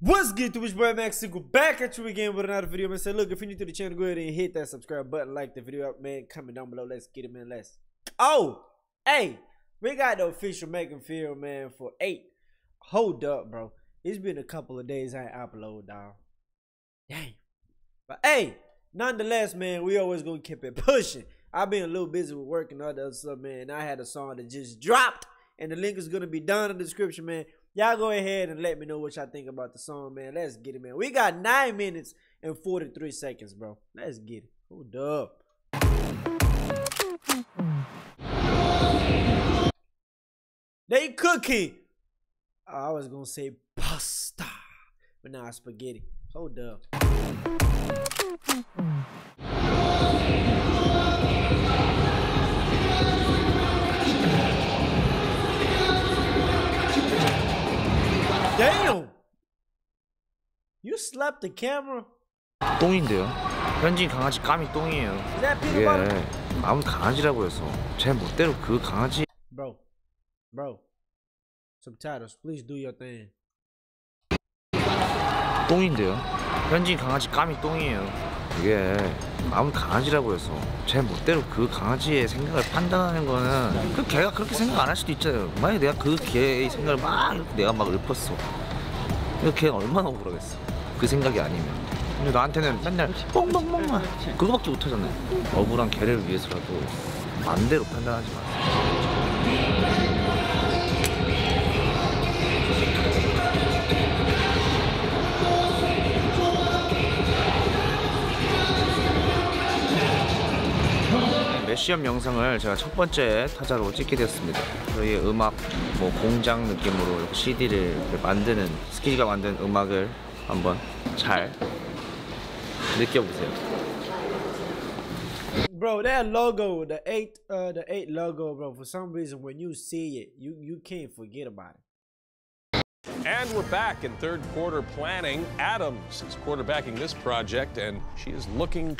What's good to boy Max Single back at you again with another video man. Say look if you're new to the channel go ahead and hit that subscribe button. Like the video up man. Comment down below. Let's get it man. Let's oh hey we got the official Megan feel man for eight. Hold up bro. It's been a couple of days I ain't upload dog dang but hey nonetheless man we always gonna keep it pushing. I've been a little busy with work and all that stuff man. I had a song that just dropped and the link is gonna be down in the description man Y'all go ahead and let me know what y'all think about the song, man. Let's get it, man. We got nine minutes and 43 seconds, bro. Let's get it. Hold up. They cooking. Oh, I was gonna say pasta, but now spaghetti. Hold up. Damn! You slapped the camera? 똥인데요. 현진 강아지 까미 똥이에요. 이게? 아무 강아지라고 해서 제 멋대로 그 강아지 Bro, bro. Subtitles, please do your thing. 똥인데요. 현진 강아지 까미 똥이에요. 이게 아무 강아지라고 해서 제 멋대로 그 강아지의 생각을 판단하는 거는 그 걔가 그렇게 생각 안 할 수도 있잖아요. 만약에 내가 그 걔의 생각을 막 내가 막 읊었어. 걔가 얼마나 억울하겠어. 그 생각이 아니면. 근데 나한테는 맨날 뻥뻥뻥만 그거밖에 못하잖아요. 억울한 걔를 위해서라도 맘대로 판단하지 마세요. 시엄 영상을 제가 첫 번째 타자로 찍게 되었습니다. 저희 음악 뭐 공장 느낌으로 이렇게 CD를 이렇게 만드는 스키지가 만든 음악을 한번 잘 느껴보세요. Bro, that logo, the eight, uh, the eight logo, bro. For some reason, when you see it, you you can't forget about it. And we're back in third quarter planning. Adams is quarterbacking this project, and she is looking.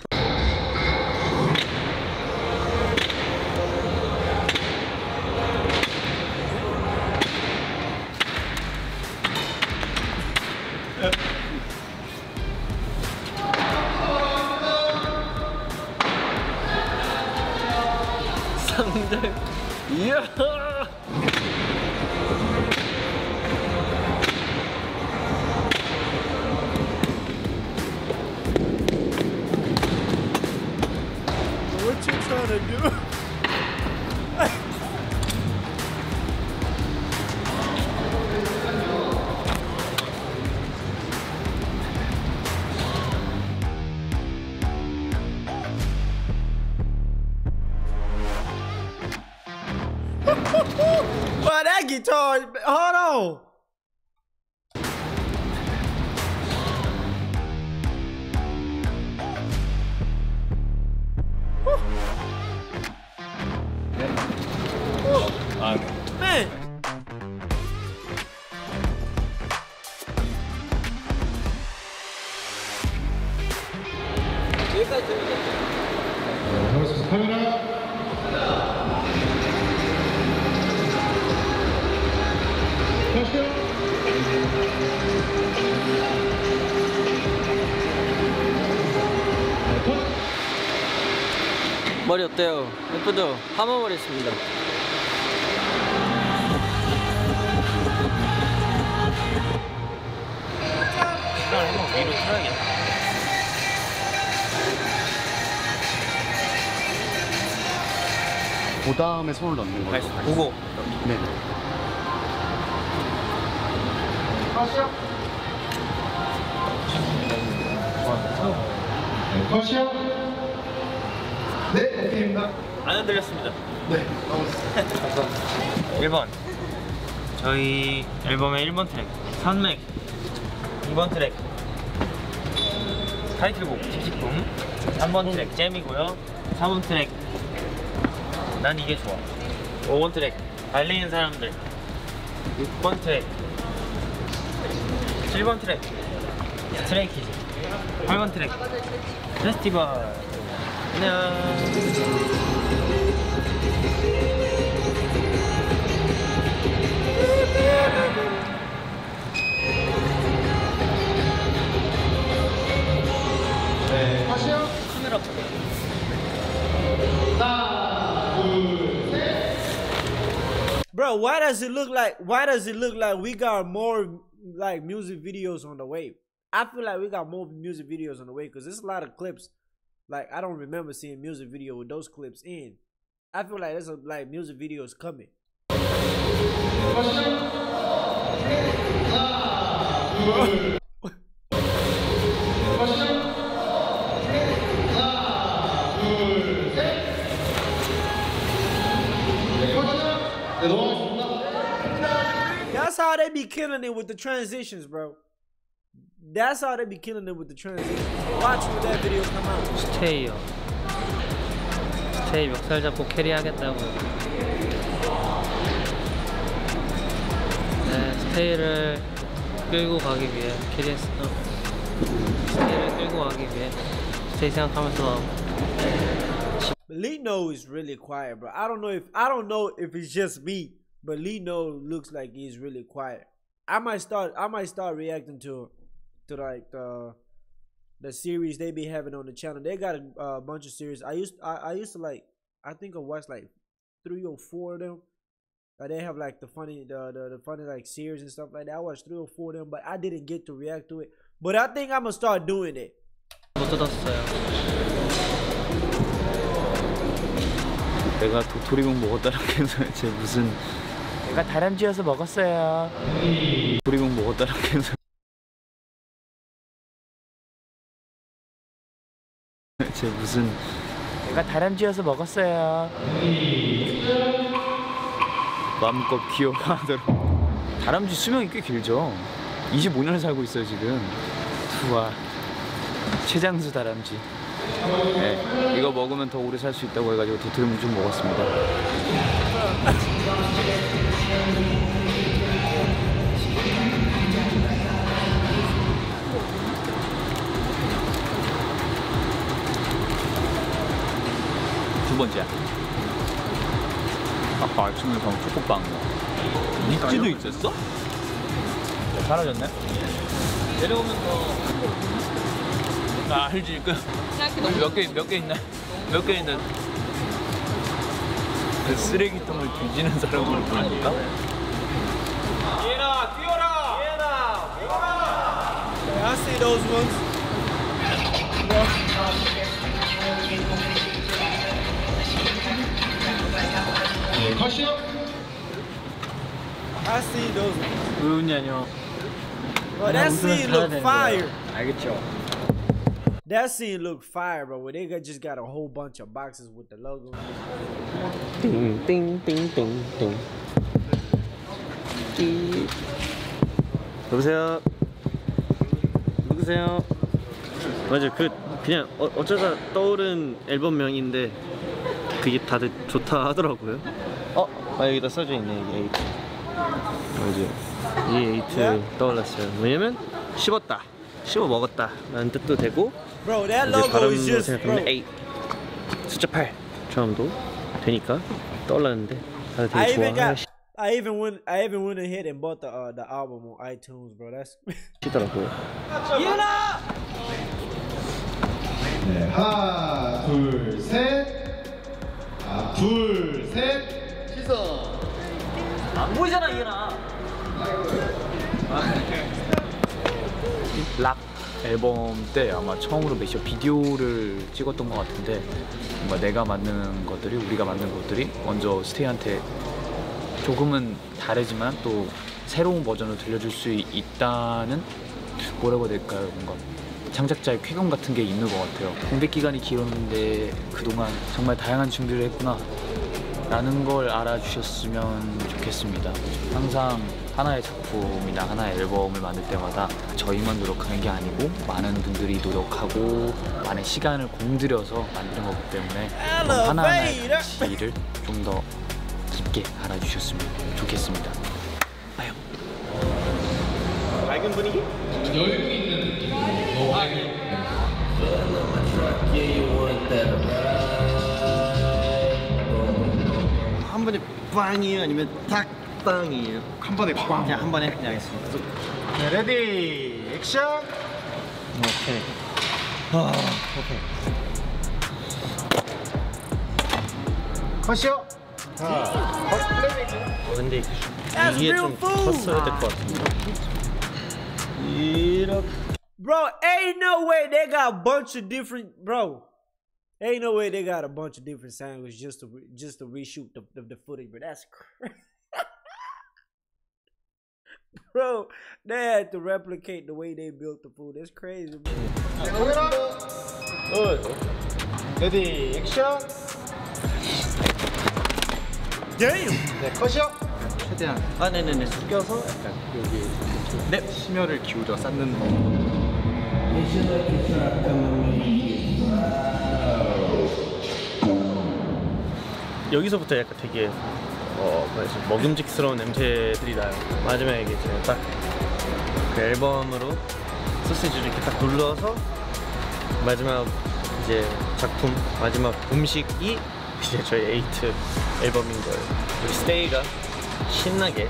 Hold on. Man. 머리 어때요? 예쁘죠? 파마머리 했습니다. 위로 틀어야겠다. 그 다음에 손을 넣는 걸로. 보고 네. 네, 컷이요. 네, 오케이입니다. 안 흔들렸습니다. 네, 나오겠습니다. 1번. 저희 앨범의 1번 트랙, 산맥. 2번 트랙, 타이틀곡, 칙칙붐. 3번 트랙, JJAM이고요. 4번 트랙, 난 이게 좋아. 5번 트랙, 달리는 사람들. 6번 트랙, 7번 트랙, 스트레이키즈. 8번 트랙, 페스티벌. Bro, why does it look like why does it look like we got more like music videos on the way? I feel like we got more music videos on the way because there's a lot of clips. Like I don't remember seeing music video with those clips in. I feel like there's a, like music videos coming. That's how they be killing it with the transitions, bro. That's how they be killing it with the transitions. Watch when that video come out. 스테이요 스테이 멱살 잡고 캐리하겠다고 네 스테이를 끌고 가기 위해 캐리했어 스테이를 끌고 가기 위해 스테이 생각하면서 But Lino is really quiet, bro. I don't know if I don't know if it's just me, but Lino looks like he's really quiet. I might start I might start reacting to to like the the series they be having on the channel. They got a uh, bunch of series. I used I, I used to like I think I watched like three or four of them. Uh, they have like the funny the, the the funny like series and stuff like that. I watched three or four of them, but I didn't get to react to it. But I think I'm gonna start doing it. 못 뜯었어요 내가 도토리묵 먹었다는 게 도대체 무슨 내가 다람쥐여서 먹었어요 도토리묵 먹었다는 게 도대 체 무슨 내가 다람쥐여서 먹었어요. 마음껏 귀여워하도록. 다람쥐 수명이 꽤 길죠. 25년을 살고 있어요 지금. 우와. 최장수 다람쥐. 네, 이거 먹으면 더 오래 살 수 있다고 해가지고 도토리묵 좀 먹었습니다. 번째. 아까 아침에 산 초코빵. 밑지도 있었어? 사라졌네? 내려오면서 아 알지 그 몇개 몇 개 있나 몇 개 있는 그 쓰레기통을 뒤지는 사람으로 부르니까 I see those ones. 컷이요. I see those. 우은이 아니요 Bro, that scene look fire. 알겠죠 That scene look fire, bro. Where they got, just got a whole bunch of boxes with the logo. 띵띵띵띵띵 여보세요 누구세요 맞아 그 그냥 어, 어쩌다 떠오른 앨범명인데 그게 다들 좋다 하더라고요 어? 아 여기다 써져 있네 이게 에이트 맞아 이 에이트 떠올랐어요 왜냐면 씹었다 씹어 먹었다 라는 뜻도 되고 Bro, that 이제 발음으로. 생각하면 8 숫자 8 처음도 되니까 떠올랐는데 다들 되게 got, I even went, I even went ahead and bought the uh, the album on iTunes, bro. That's 네, 하나, 둘, 셋. 아, 둘, 셋. 락 앨범 때 아마 처음으로 메이저 비디오를 찍었던 것 같은데 뭔가 내가 만드는 것들이 우리가 만든 것들이 먼저 스테이한테 조금은 다르지만 또 새로운 버전을 들려줄 수 있다는 뭐라고 해야 될까요? 뭔가 창작자의 쾌감 같은 게 있는 것 같아요. 공백 기간이 길었는데 그동안 정말 다양한 준비를 했구나 라는 걸 알아주셨으면 좋겠습니다. 항상 하나의 작품이나 하나의 앨범을 만들 때마다 저희만 노력하는 게 아니고 많은 분들이 노력하고 많은 시간을 공들여서 만든 거기 때문에 하나하나의 가치를 좀 더 깊게 알아주셨으면 좋겠습니다. 아유. 한 번에 빵이에요 아니면 탁빵이에요 한 번에 빵 그냥 한 번에 그냥 하겠습니다 네, 레디, 액션. 오케이 컷이요. 어, 근데 That's 이게 real 좀 food. 컸어야 될 것 같은데. 이렇게 Bro, ain't no way they got a bunch of different bro. Ain't no way they got a bunch of different sandwiches just to re- just to reshoot the, the, the footage, but that's crazy. bro, they had to replicate the way they built the food. That's crazy, bro. 레디 액션. Damn. 네 컷이요. 최대한 아 네네네 숙여서 약간 여기 네 심혈을 기울여 쌓는 거. 여기서부터 약간 되게 어 먹음직스러운 냄새들이 나요. 마지막에 이제 딱 그 앨범으로 소시지를 이렇게 딱 눌러서 마지막 이제 작품 마지막 음식이 이제 저희 에이트 앨범인 거예요. 우리 스테이가 신나게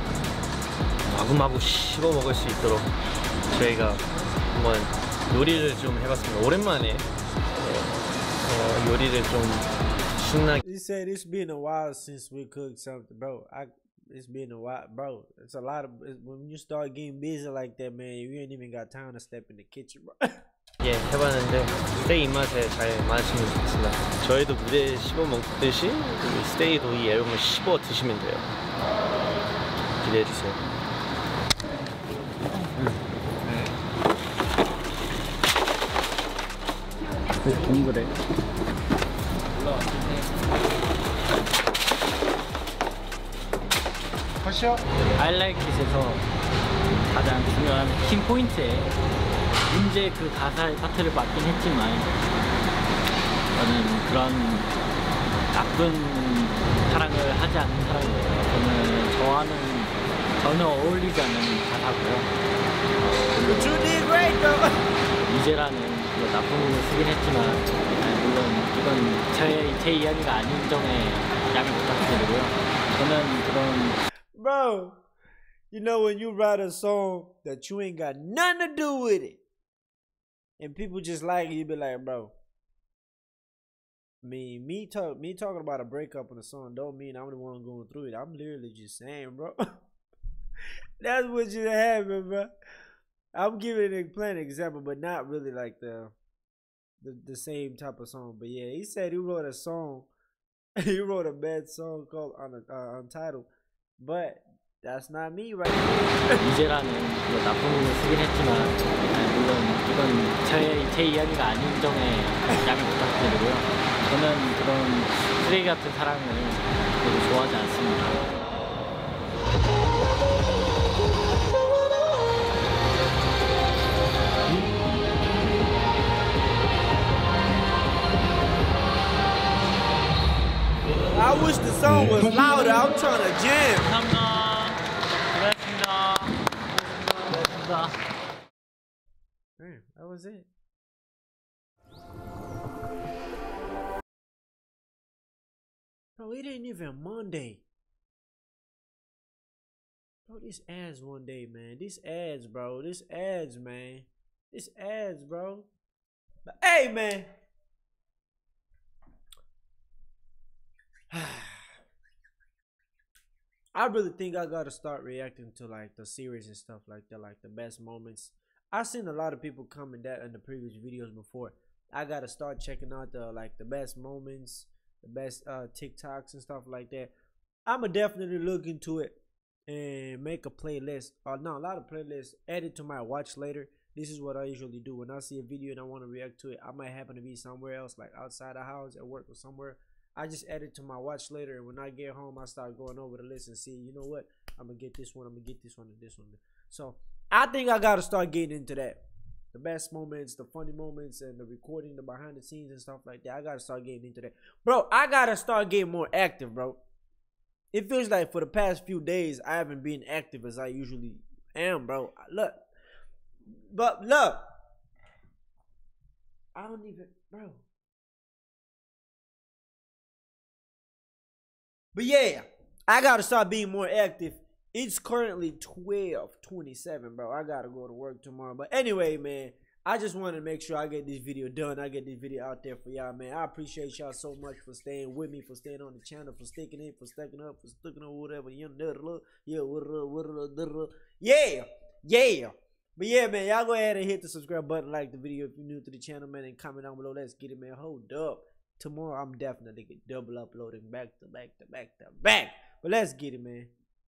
마구마구 씹어 먹을 수 있도록 저희가 한번 요리를 좀 해봤습니다. 오랜만에 네, 어, 요리를 좀 신나게 He said it's been a while since we cooked something, bro. I it's been a while, bro. It's a lot of it's, when you start getting busy like that, man. You ain't even got time to step in the kitchen, bro. 예, 해봤는데 스테이 입맛에 잘 맞으면 좋습니다. 저희도 무대에 씹어 먹듯이 우리 스테이도 이 앨범을 씹어 드시면 돼요. 기대해 주세요. 동그래. 컷이요. 아이라이킷에서 가장 중요한 킹 포인트에 문제 그 가사의 파트를 맡긴 했지만 저는 그런 나쁜 사랑을 하지 않는 사람이에요. 저는 저와는 전혀 어울리지 않는 가사고요. though. 이제라는 그 나쁜 부분을 쓰긴 했지만 아, 물론 이건 제, 제 이야기가 아닌 점에 양해 부탁드리고요. 저는 그런 Bro, you know when you write a song that you ain't got nothing to do with it, and people just like it, you be like, bro. Me, me talk, me talking about a breakup in a song don't mean I'm the one going through it. I'm literally just saying, bro. That's what just happened, bro. I'm giving an plain example, but not really like the, the the same type of song. But yeah, he said he wrote a song. he wrote a bad song called uh, Untitled. But that's not me right now. 이제라는 그 나쁜 부분을 쓰긴 했지만 아, 물론 이건 제, 제 이야기가 아닌 점에 양해 부탁드리고요. 저는 그런 쓰레기 같은 사랑을 별로 좋아하지 않습니다. I wish the song was mm-hmm. louder. I'm trying to jam. Damn, that was it. Bro, it ain't even Monday. Bro, this ads one day, man. This ads, bro. This ads, man. This ads, bro. But, hey, man. I really think I gotta start reacting to like the series and stuff like that, like the best moments. I've seen a lot of people comment that in the previous videos before. I gotta start checking out the like the best moments, the best uh TikToks and stuff like that. I'ma definitely look into it and make a playlist. Or no, a lot of playlists. Add it to my watch later. This is what I usually do when I see a video and I want to react to it. I might happen to be somewhere else, like outside the house, at work or somewhere. I just add it to my watch later, and when I get home, I start going over the list and see, you know what, I'm gonna get this one, I'm gonna get this one, and this one. So I think I gotta start getting into that. The best moments, the funny moments, and the recording, the behind the scenes and stuff like that. I gotta start getting into that, bro. I gotta start getting more active, bro. It feels like for the past few days I haven't been active as I usually am, bro. Look, but look, I don't even, bro. But yeah, I gotta start being more active. It's currently 12 27, bro. I gotta go to work tomorrow. But anyway, man, I just want to make sure I get this video done. I get this video out there for y'all, man. I appreciate y'all so much for staying with me, for staying on the channel, for sticking in, for sticking up, for sticking up, whatever. You yeah, whatever, yeah, yeah. But yeah, man, y'all go ahead and hit the subscribe button, like the video if you're new to the channel, man, and comment down below. Let's get it, man. Hold up. Tomorrow I'm definitely double uploading back to back to back to back. But let's get it, man.